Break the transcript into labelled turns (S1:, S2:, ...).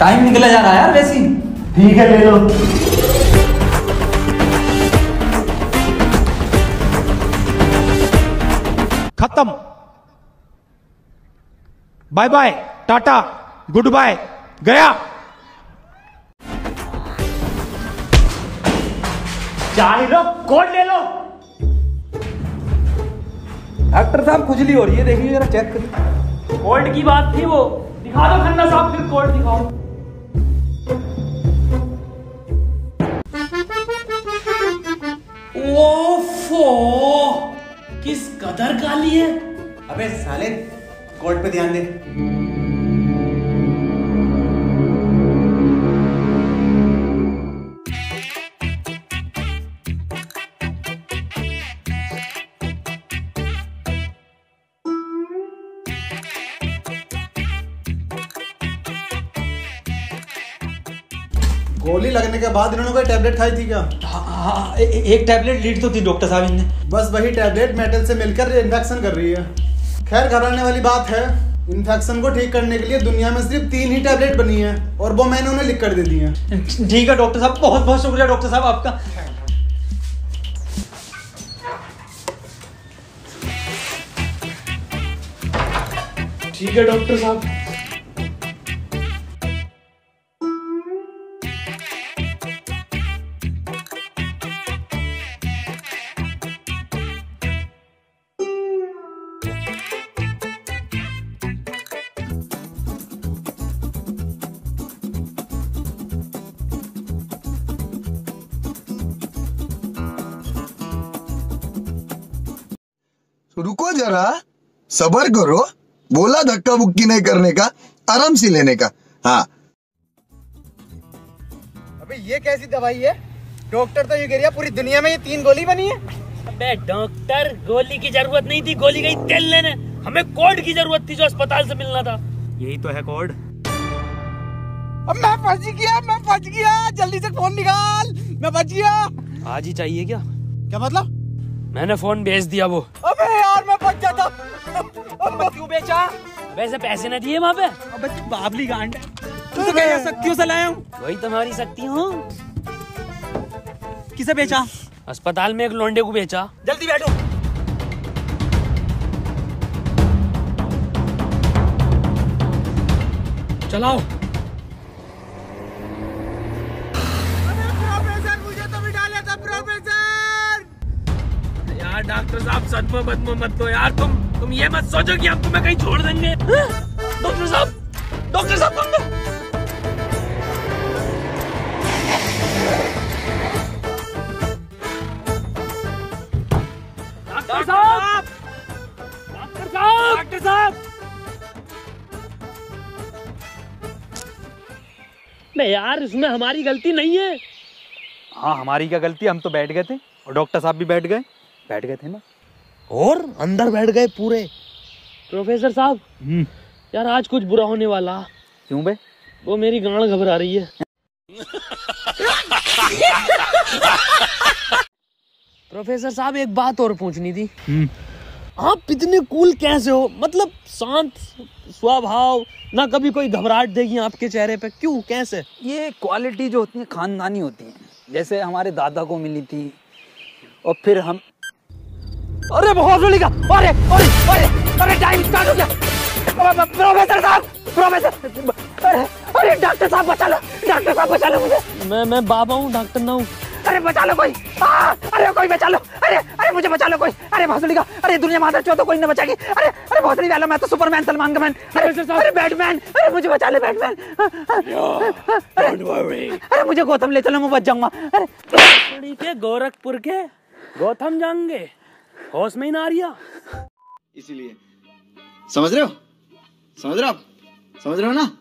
S1: Time निकला जा रहा है यार वैसे
S2: ठीक है ले लो।
S3: खत्म। Bye bye ta ta good bye गया।
S2: चाय लो कोड ले लो।
S1: डॉक्टर साहब खुजली हो रही है देखिए जरा चेक करिए।
S4: कोल्ड की बात थी वो। दिखा दो खन्ना साहब फिर कोल्ड दिखाओ। ओफो किस कदर गाली है?
S5: अबे साले कोर्ट पे ध्यान दे। गोली लगने के बाद इन्होंने कोई टेबलेट खाई थी क्या?
S1: हाँ हाँ एक टैबलेट लीड तो थी डॉक्टर साहब इनने।
S5: बस वही टैबलेट मेटल से मिलकर इन्फेक्शन कर रही है। खैर घबराने वाली बात है इन्फेक्शन को ठीक करने के लिए दुनिया में सिर्फ़ तीन ही टैबलेट बनी है और वो मैंने उन्हें लिख कर दे दी है।
S1: ठीक है डॉक्टर साहब बहुत बहुत शुक्रिया डॉक्टर साहब आपका।
S4: ठीक है डॉक्टर साहब।
S6: रुको जरा सबर करो बोला धक्का बुक्की नहीं करने का आराम से लेने का। हाँ।
S5: अबे ये कैसी दवाई है? डॉक्टर तो ये कह रहा पूरी दुनिया में ये तीन गोली बनी है।
S4: अबे डॉक्टर गोली की ज़रूरत नहीं थी गोली गई तेल लेने। हमें कोड की ज़रूरत थी जो अस्पताल से मिलना था।
S3: यही तो है कोड
S5: अब मैं फंस गया मैं फंस गया। जल्दी से फ़ोन निकाल मैं बच गया।
S4: आज ही चाहिए क्या?
S5: क्या मतलब?
S4: मैंने फ़ोन भेज दिया वो।
S5: अबे यार मैं बच जाता।
S4: क्यों बेचा? वैसे पैसे ना दिए वहाँ पे।
S1: अबे तू बाबली गांड। तू तो क्या शक्तियों से लाया हूँ।
S4: वही तुम्हारी शक्ति हूँ।
S1: किसे बेचा?
S4: अस्पताल में एक लोंडे को बेचा।
S1: जल्दी बैठो।
S4: चलाओ। डॉक्टर साहब सदमा बदमा मत दो यार तुम तुम ये मत सोचो कि हम तुम्हें कहीं छोड़ देंगे। हाँ? डॉक्टर साहब डॉक्टर साहब तुम डॉक्टर साहब! डॉक्टर साहब! डॉक्टर साहब! नहीं यार इसमें हमारी गलती नहीं है।
S1: हाँ हमारी क्या गलती? हम तो बैठ गए थे और डॉक्टर साहब भी बैठ गए। बैठ गए थे ना।
S7: और अंदर बैठ गए पूरे।
S4: प्रोफेसर साहब यार आज कुछ बुरा होने वाला।
S1: क्यों बे?
S4: वो मेरी गांड घबरा रही है। प्रोफेसर साहब एक बात और पूछनी थी। आप इतने कूल कैसे हो? मतलब शांत स्वभाव ना कभी कोई घबराहट देगी आपके चेहरे पे? क्यों? कैसे?
S1: ये क्वालिटी जो होती है खानदानी होती है। जैसे हमारे दादा को मिली थी और फिर हम अरे बहुत का। अरे अरे अरे अरे टाइम स्टार्ट हो गया। प्रोफेसर साहब प्रोफेसर। अरे अरे डॉक्टर साहब बचा लो। डॉक्टर साहब बचा लो मुझे।
S4: मैं मैं बाबा हूँ डॉक्टर ना हूँ।
S1: अरे बचा लो कोई। आ, अरे कोई बचा लो। अरे अरे मुझे बचा लो कोई। अरे भोसड़ी का। अरे दुनिया माता चो तो कोई ना बचाएगी। अरे अरे भोसड़ी वाला मैं तो सुपरमैन सलमान का मैन अरे अरे बैटमैन अरे मुझे बचा ले बैटमैन अरे अरे मुझे गौतम ले चलो मैं बच जाऊँगा। अरे
S4: गोरखपुर के। गौतम जाएँगे। होश में ही ना आ रही
S6: इसीलिए। समझ रहे हो? समझ रहे हो आप? समझ रहे हो ना?